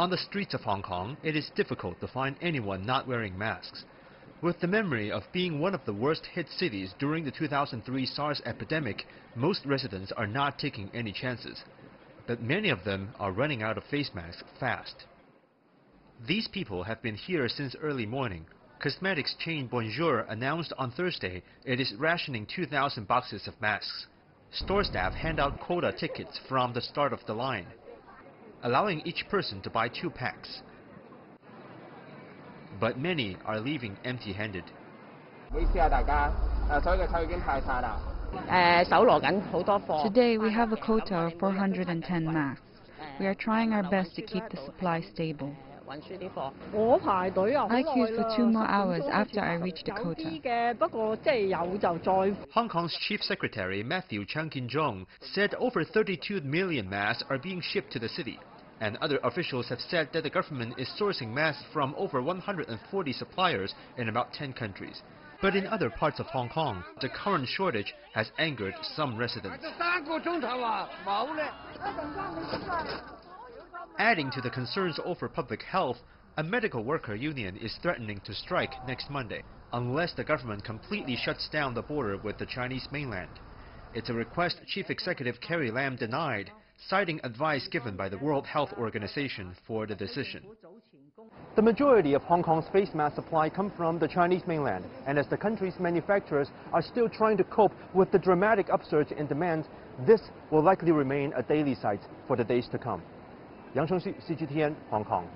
On the streets of Hong Kong, it is difficult to find anyone not wearing masks. With the memory of being one of the worst hit cities during the 2003 SARS epidemic, most residents are not taking any chances. But many of them are running out of face masks fast. These people have been here since early morning. Cosmetics chain Bonjour announced on Thursday it is rationing 2,000 boxes of masks. Store staff hand out quota tickets from the start of the line, allowing each person to buy two packs but many are leaving empty-handed. Today we have a quota of 410 masks. We are trying our best to keep the supply stable. I queued for two more hours after I reached the quota. Hong Kong's Chief Secretary Matthew Cheung Kin Chung said over 32 million masks are being shipped to the city and other officials have said that the government is sourcing masks from over 140 suppliers in about 10 countries. But in other parts of Hong Kong, the current shortage has angered some residents. Adding to the concerns over public health, a medical worker union is threatening to strike next Monday unless the government completely shuts down the border with the Chinese mainland. It's a request Chief Executive Carrie Lam denied, citing advice given by the World Health Organization for the decision. The majority of Hong Kong's face mask supply come from the Chinese mainland, and as the country's manufacturers are still trying to cope with the dramatic upsurge in demand, this will likely remain a daily sight for the days to come. Yang Chengxu, CGTN, Hong Kong.